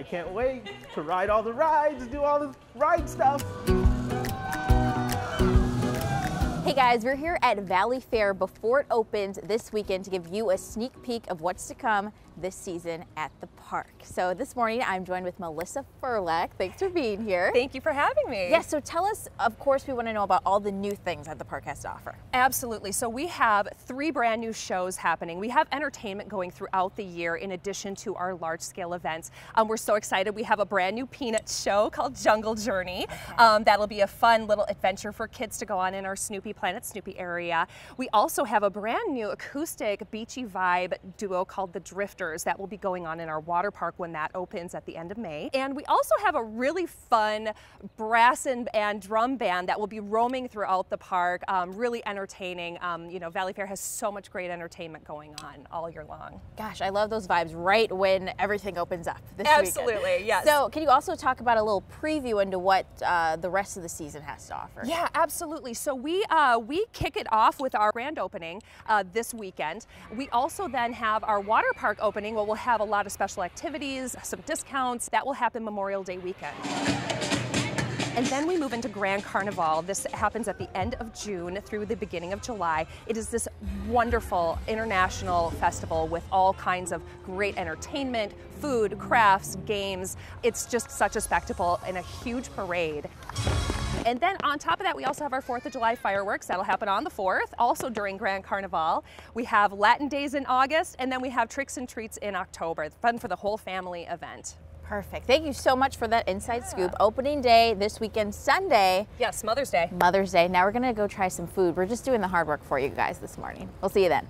I can't wait to ride all the rides, do all the ride stuff. Hey guys, we're here at Valleyfair before it opens this weekend to give you a sneak peek of what's to come this season at the park. So this morning I'm joined with Melissa Ferlaak. Thanks for being here. Thank you for having me. Yes, yeah, so tell us, of course, we want to know about all the new things that the park has to offer. Absolutely. So we have three brand new shows happening. We have entertainment going throughout the year in addition to our large scale events. Um, we're so excited. We have a brand new Peanuts show called Jungle Journey. Um, that'll be a fun little adventure for kids to go on in our Snoopy Planet Snoopy area. We also have a brand new acoustic beachy vibe duo called The Drifters that will be going on in our water park when that opens at the end of May. And we also have a really fun brass and, and drum band that will be roaming throughout the park, um, really entertaining. Um, you know, Valleyfair has so much great entertainment going on all year long. Gosh, I love those vibes right when everything opens up this Absolutely, weekend. yes. So can you also talk about a little preview into what uh, the rest of the season has to offer? Yeah, absolutely. So we, uh, we kick it off with our grand opening uh, this weekend. We also then have our water park opening well, we'll have a lot of special activities, some discounts. That will happen Memorial Day weekend. And then we move into Grand Carnival. This happens at the end of June through the beginning of July. It is this wonderful international festival with all kinds of great entertainment, food, crafts, games. It's just such a spectacle and a huge parade. And then on top of that, we also have our 4th of July fireworks. That'll happen on the 4th, also during Grand Carnival. We have Latin Days in August, and then we have Tricks and Treats in October. Fun for the whole family event. Perfect. Thank you so much for that inside yeah. scoop. Opening day this weekend, Sunday. Yes, Mother's Day. Mother's Day. Now we're going to go try some food. We're just doing the hard work for you guys this morning. We'll see you then.